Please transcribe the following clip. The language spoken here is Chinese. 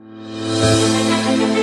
嗯。